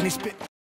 and he spit.